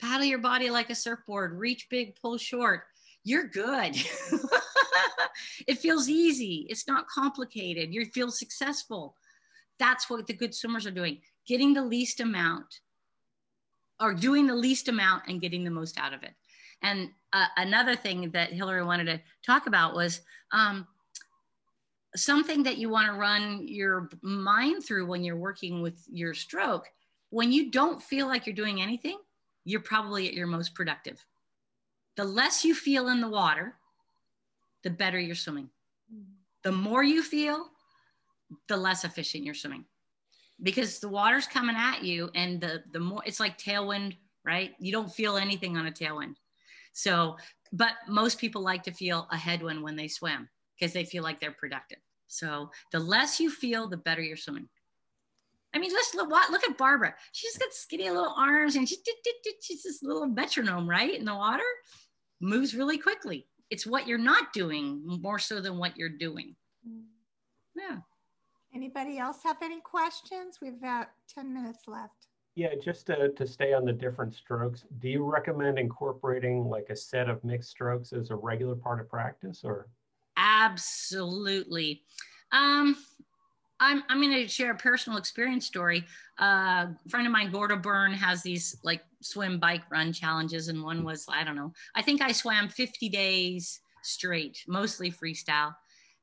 paddle your body like a surfboard, reach big, pull short. You're good. it feels easy. It's not complicated. You feel successful. That's what the good swimmers are doing. Getting the least amount or doing the least amount and getting the most out of it. And uh, another thing that Hilary wanted to talk about was um, something that you want to run your mind through when you're working with your stroke. When you don't feel like you're doing anything, you're probably at your most productive. The less you feel in the water, the better you're swimming. Mm-hmm. The more you feel, the less efficient you're swimming because the water's coming at you and the the more it's like tailwind right you don't feel anything on a tailwind so but most people like to feel a headwind when they swim because they feel like they're productive so the less you feel the better you're swimming I mean, let's look, look at Barbara. She's got skinny little arms and she, she's this little metronome, right? In the water, moves really quickly. It's what you're not doing more so than what you're doing. Yeah. Anybody else have any questions? We've got 10 minutes left. Yeah, just to, to stay on the different strokes, do you recommend incorporating like a set of mixed strokes as a regular part of practice or? Absolutely. Um, I'm, I'm going to share a personal experience story. Uh, a friend of mine, Gordo Byrn, has these like swim, bike, run challenges. And one was, I don't know, I think I swam 50 days straight, mostly freestyle.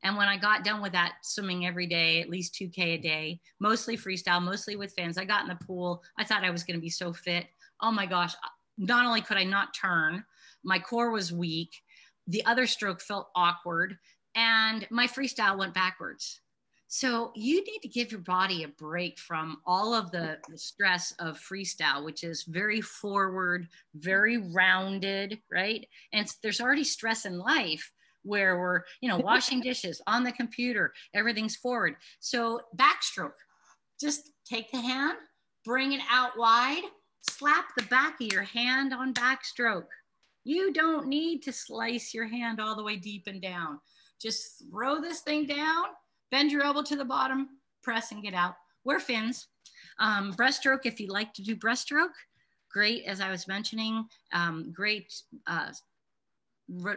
And when I got done with that, swimming every day, at least 2K a day, mostly freestyle, mostly with fans, I got in the pool. I thought I was going to be so fit. Oh my gosh. Not only could I not turn, my core was weak. The other stroke felt awkward and my freestyle went backwards. So you need to give your body a break from all of the, the stress of freestyle, which is very forward, very rounded, right? And there's already stress in life where we're, you know, washing dishes on the computer, everything's forward. So backstroke, just take the hand, bring it out wide, slap the back of your hand on backstroke. You don't need to slice your hand all the way deep and down. Just throw this thing down, bend your elbow to the bottom, press and get out. Wear fins. Um, breaststroke, if you like to do breaststroke, great, as I was mentioning, um, great uh,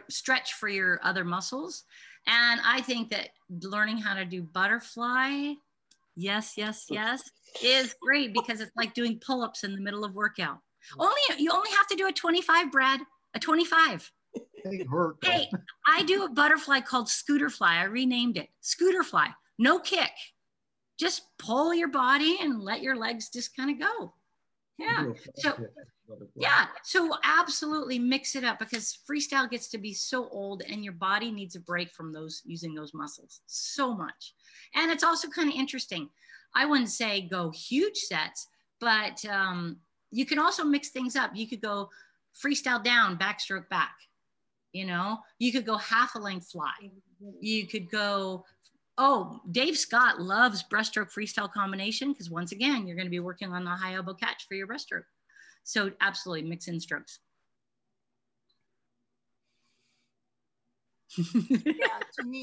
stretch for your other muscles. And I think that learning how to do butterfly, yes, yes, yes, is great because it's like doing pull-ups in the middle of workout. Only you only have to do a 25, Brad, a 25. Hey, I do a butterfly called scooter fly. I renamed it scooter fly. No kick. Just pull your body and let your legs just kind of go. Yeah. So yeah. So absolutely mix it up because freestyle gets to be so old and your body needs a break from those using those muscles so much. And it's also kind of interesting. I wouldn't say go huge sets, but um, you can also mix things up. You could go freestyle down, backstroke back. You know, you could go half a length fly. Mm-hmm. You could go Oh, Dave Scott loves breaststroke freestyle combination because once again, you're going to be working on the high elbow catch for your breaststroke. So absolutely mix in strokes. Yeah,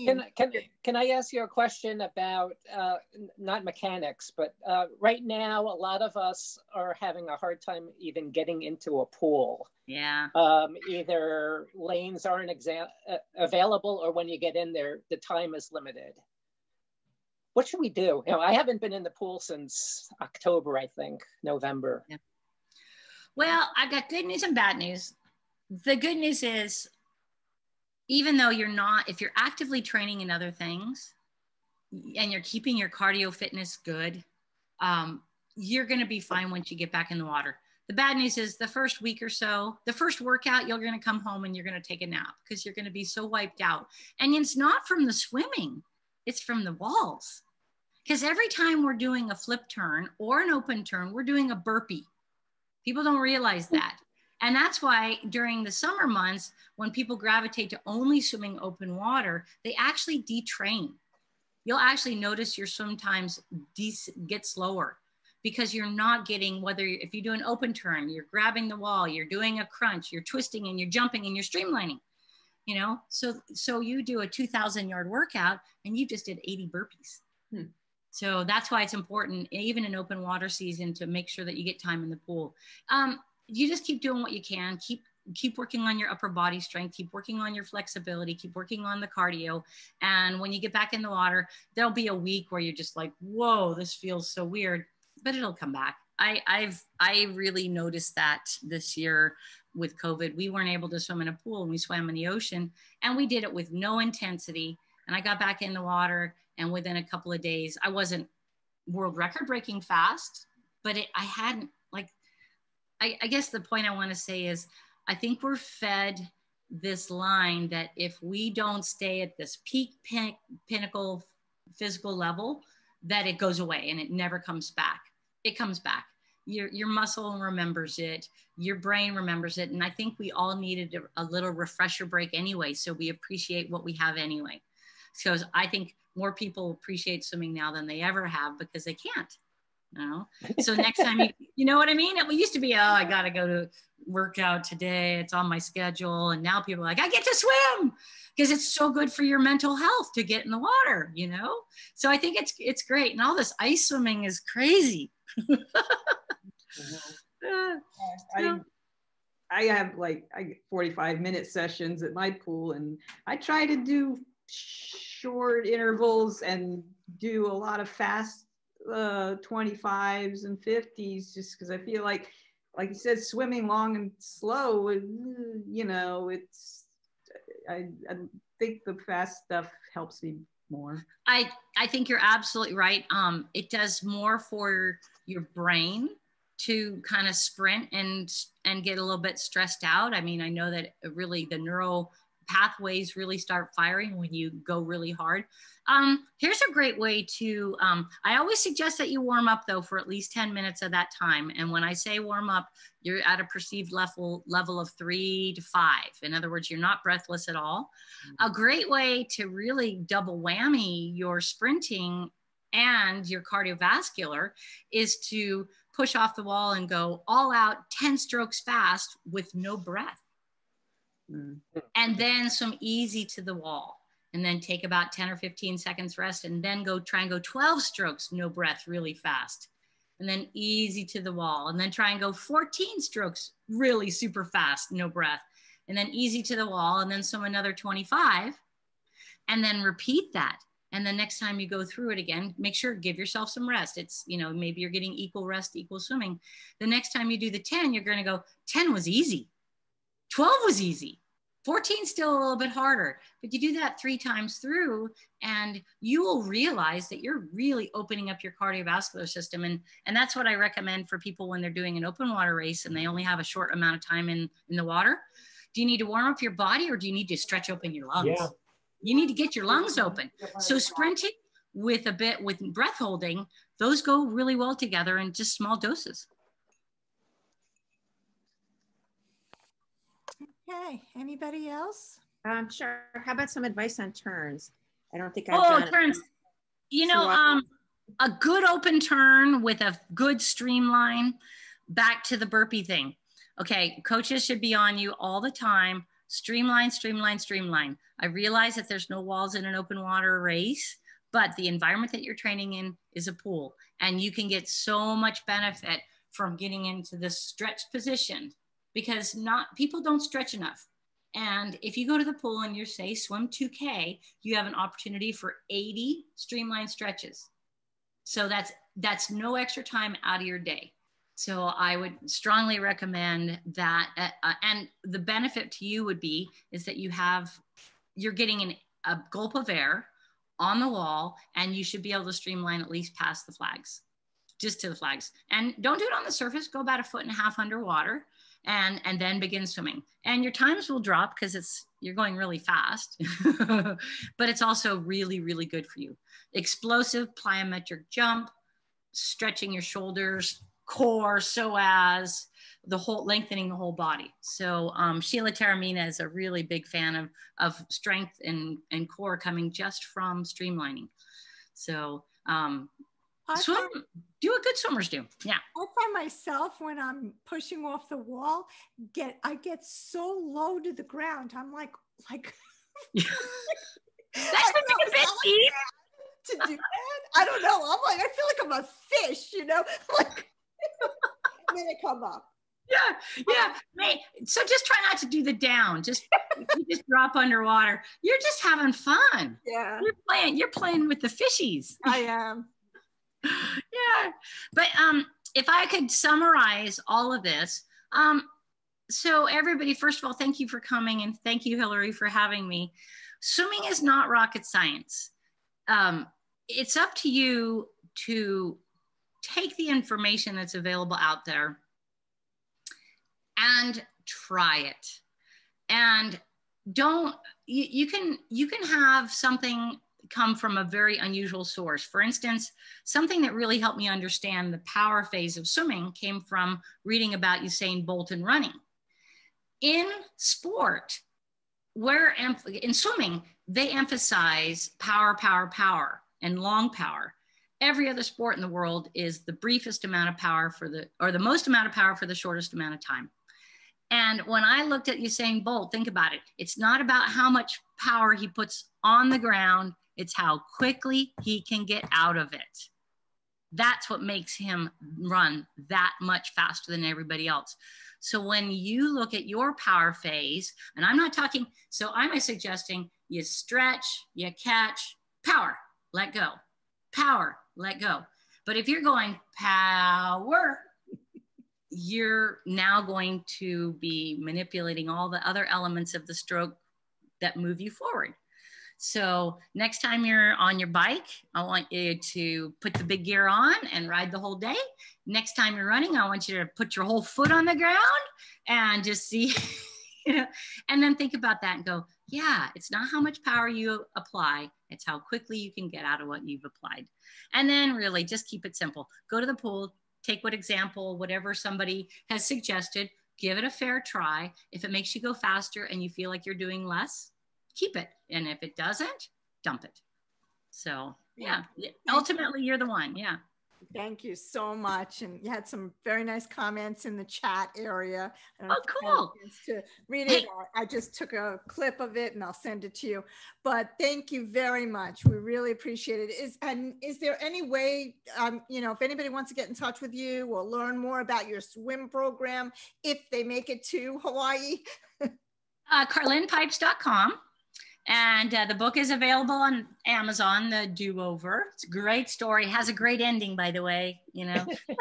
can, can, can I ask you a question about uh, not mechanics, but uh, right now a lot of us are having a hard time even getting into a pool. Yeah. Um, either lanes aren't exa- uh, available or when you get in there, the time is limited what should we do? You know, I haven't been in the pool since October, I think, November. Yeah. Well, I've got good news and bad news. The good news is, even though you're not, if you're actively training in other things and you're keeping your cardio fitness good, um, you're going to be fine once you get back in the water. The bad news is the first week or so, the first workout, you're going to come home and you're going to take a nap because you're going to be so wiped out. And it's not from the swimming it's from the walls. Because every time we're doing a flip turn or an open turn, we're doing a burpee. People don't realize that. And that's why during the summer months, when people gravitate to only swimming open water, they actually detrain. You'll actually notice your swim times de- get slower because you're not getting whether if you do an open turn, you're grabbing the wall, you're doing a crunch, you're twisting and you're jumping and you're streamlining you know so so you do a 2000 yard workout and you just did 80 burpees hmm. so that's why it's important even in open water season to make sure that you get time in the pool um, you just keep doing what you can. Keep keep working on your upper body strength. Keep working on your flexibility. Keep working on the cardio. And when you get back in the water there'll be a week where you're just like whoa this feels so weird but it'll come back. I, I've I really noticed that this year with COVID, we weren't able to swim in a pool and we swam in the ocean and we did it with no intensity. And I got back in the water and within a couple of days, I wasn't world record breaking fast, but it, I hadn't I, I guess the point I want to say is I think we're fed this line that if we don't stay at this peak pin- pinnacle physical level, that it goes away and it never comes back. It comes back. Your your muscle remembers it. Your brain remembers it. And i think we all needed a, a, little refresher break anyway so we appreciate what we have anyway. So i think more people appreciate swimming now than they ever have because they can't know? So next time you you know what i mean? It used to be oh i gotta go to workout today. It's on my schedule. And now people are like i get to swim because it's so good for your mental health to get in the water you know? So i think it's it's great. And all this ice swimming is crazy. I, I have like I get 45 minute sessions at my pool and I try to do short intervals and do a lot of fast uh, 25s and 50s just because I feel like like you said swimming long and slow you know it's I, I think the fast stuff helps me more I I think you're absolutely right um it does more for your brain to kind of sprint and and get a little bit stressed out. I mean, I know that really the neural pathways really start firing when you go really hard. Um, here's a great way to, um, I always suggest that you warm up though for at least 10 minutes of that time. And when I say warm up, you're at a perceived level, level of three to five. In other words, you're not breathless at all. Mm-hmm. A great way to really double whammy your sprinting and your cardiovascular is to push off the wall and go all out 10 strokes fast with no breath. And then some easy to the wall. And then take about 10 or 15 seconds rest and then go try and go 12 strokes, no breath, really fast. and then easy to the wall. And then try and go 14 strokes really super fast, no breath. And then easy to the wall, and then swim another 25. And then repeat that. And the next time you go through it again, make sure give yourself some rest. It's, you know, maybe you're getting equal rest, equal swimming. The next time you do the 10, you're going to go 10 was easy. 12 was easy. 14 still a little bit harder, but you do that three times through and you will realize that you're really opening up your cardiovascular system. And, and that's what I recommend for people when they're doing an open water race and they only have a short amount of time in, in the water. Do you need to warm up your body or do you need to stretch open your lungs? Yeah. You need to get your lungs open. So sprinting with a bit with breath holding, those go really well together in just small doses. Okay, anybody else? Um, sure. How about some advice on turns? I don't think I've Oh, done it. turns. You know, Too um, a good open turn with a good streamline back to the burpee thing. Okay, coaches should be on you all the time. Streamline, streamline, streamline. I realize that there's no walls in an open water race, but the environment that you're training in is a pool, and you can get so much benefit from getting into this stretched position because not people don't stretch enough. And if you go to the pool and you say swim 2K, you have an opportunity for 80 streamlined stretches. So that's that's no extra time out of your day. So I would strongly recommend that. Uh, uh, and the benefit to you would be is that you have you're getting an, a gulp of air on the wall, and you should be able to streamline at least past the flags, just to the flags. And don't do it on the surface. Go about a foot and a half underwater and and then begin swimming. And your times will drop because it's you're going really fast but it's also really really good for you. Explosive plyometric jump stretching your shoulders core psoas the whole lengthening the whole body. So um, Sheila Taormina is a really big fan of of strength and and core coming just from streamlining. So um, I swim find, do what good swimmers do yeah I find myself when I'm pushing off the wall, get I get so low to the ground. I'm like like That's what I you know, Betsy. to do that. I don't know. I'm like I feel like I'm a fish, you know, like and then I come up. Yeah, yeah. Hey, so just try not to do the down. Just you just drop underwater. You're just having fun. Yeah, You're playing. You're playing with the fishies. I am. yeah. But um, if I could summarize all of this, um, so everybody, first of all, thank you for coming and thank you, Hilary, for having me. Swimming is not rocket science. Um, it's up to you to take the information that's available out there and try it. And don't you, you can you can have something come from a very unusual source. For instance, something that really helped me understand the power phase of swimming came from reading about Usain Bolt and running. In sport, where in swimming, they emphasize power, power, power, and long power. Every other sport in the world is the briefest amount of power for the, or the most amount of power for the shortest amount of time. And when I looked at Usain Bolt, think about it. It's not about how much power he puts on the ground, it's how quickly he can get out of it. That's what makes him run that much faster than everybody else. So when you look at your power phase, and I'm not talking, so I'm suggesting you stretch, you catch, power, let go, power, let go. But if you're going power, you're now going to be manipulating all the other elements of the stroke that move you forward. So next time you're on your bike, I want you to put the big gear on and ride the whole day. Next time you're running, I want you to put your whole foot on the ground and just see, you know, and then think about that and go, yeah, it's not how much power you apply, it's how quickly you can get out of what you've applied. And then really just keep it simple. Go to the pool, take what example, whatever somebody has suggested, give it a fair try. If it makes you go faster and you feel like you're doing less, keep it. And if it doesn't, dump it. So yeah, ultimately you're the one. Yeah. Thank you so much. And you had some very nice comments in the chat area. I don't know Oh, if you had a cool. To read it. or I just took a clip of it and I'll send it to you. But thank you very much. We really appreciate it. Is and is there any way, um, you know, if anybody wants to get in touch with you or learn more about your swim program, if they make it to Hawaii? uh, karlynpipes.com. And uh, the book is available on Amazon, The Do Over. It's a great story. It has a great ending, by the way, you know.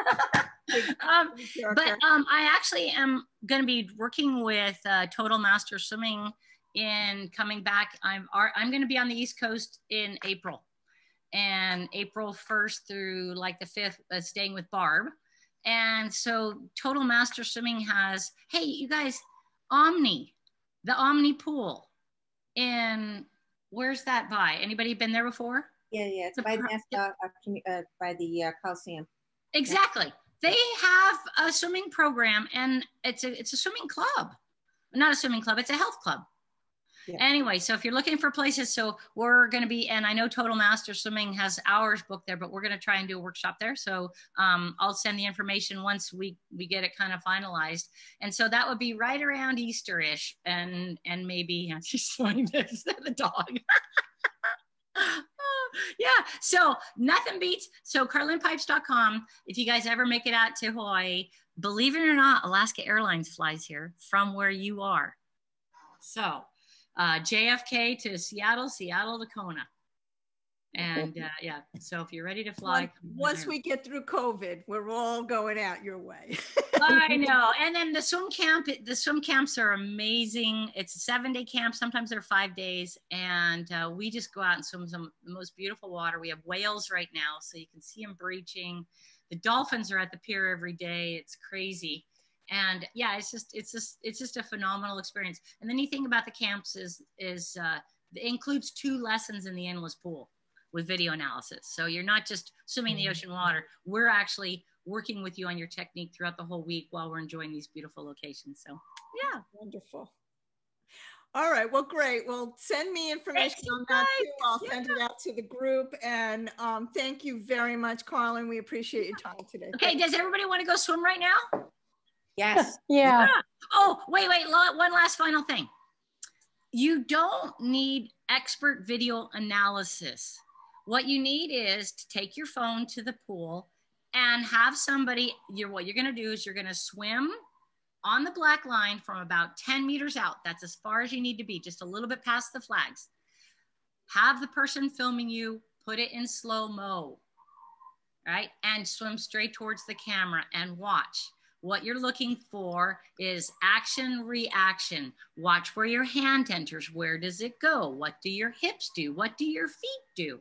um, but um, I actually am going to be working with uh, Total Master Swimming in coming back. I'm, I'm going to be on the East Coast in April. And April 1st through like the 5th, uh, staying with Barb. And so Total Master Swimming has, hey, you guys, Omni, the Omni Pool in where's that by? Anybody been there before? Yeah, yeah, it's The by the, uh, uh, uh, by the uh, Coliseum. Exactly. They have a swimming program and it's a it's a swimming club. Not a swimming club, it's a health club. Yeah. Anyway, so if you're looking for places, so we're going to be, and I know Total Master Swimming has hours booked there, but we're going to try and do a workshop there. So um, I'll send the information once we we get it kind of finalized. And so that would be right around Easter-ish, and and maybe she's showing this the dog. yeah. So nothing beats. So karlynpipes.com. If you guys ever make it out to Hawaii, believe it or not, Alaska Airlines flies here from where you are. So uh, JFK to Seattle, Seattle to Kona. And uh, yeah, so if you're ready to fly, Once- Once we get through COVID, we're all going out your way. I know. And then the swim camp, the swim camps are amazing. It's a seven day camp. Sometimes they're five days. And uh, we just go out and swim some the most beautiful water. We have whales right now, so you can see them breaching. The dolphins are at the pier every day. It's crazy. And yeah, it's just, it's just, it's just a phenomenal experience. And the neat thing about the camps is, is uh, it includes two lessons in the endless pool with video analysis. So you're not just swimming in the ocean water. We're actually working with you on your technique throughout the whole week while we're enjoying these beautiful locations. So yeah. Wonderful. All right, well, great. Well, send me information on that too. I'll send it out to the group. And um, thank you very much, Karlyn. We appreciate your time today. Okay, does everybody want to go swim right now? Yes. Yeah. Oh, wait, wait, one last final thing. You don't need expert video analysis. What you need is to take your phone to the pool and have somebody, you're, what you're gonna do is you're gonna swim on the black line from about 10 meters out. That's as far as you need to be, just a little bit past the flags. Have the person filming you put it in slow mo, right? And swim straight towards the camera and watch. What you're looking for is action reaction. Watch where your hand enters. Where does it go? What do your hips do? What do your feet do?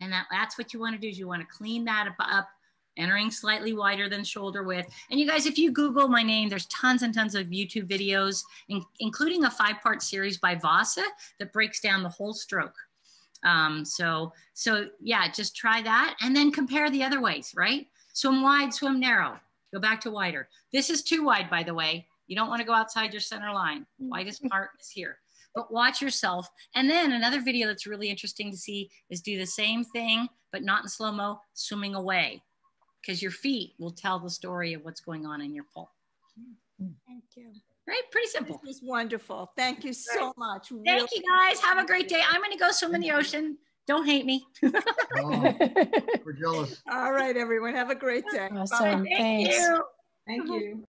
And that, that's what you want to do is you want to clean that up, entering slightly wider than shoulder width. And you guys, if you Google my name, there's tons and tons of YouTube videos, in, including a five-part series by Vasa that breaks down the whole stroke. Um, so, so yeah, just try that and then compare the other ways, right? Swim wide, swim narrow. Go back to wider. This is too wide, by the way. You don't want to go outside your center line. Widest mm-hmm. part is here. But watch yourself. And then another video that's really interesting to see is do the same thing, but not in slow mo, swimming away, because your feet will tell the story of what's going on in your pool. Thank you. Right? Pretty simple. This was wonderful. Thank you so much. Thank Really- you guys. Have a great day. I'm going to go swim in the ocean. Don't hate me. Oh, we're jealous. All right, everyone. Have a great day. Bye. Awesome. Thank Thanks. you. Thank you.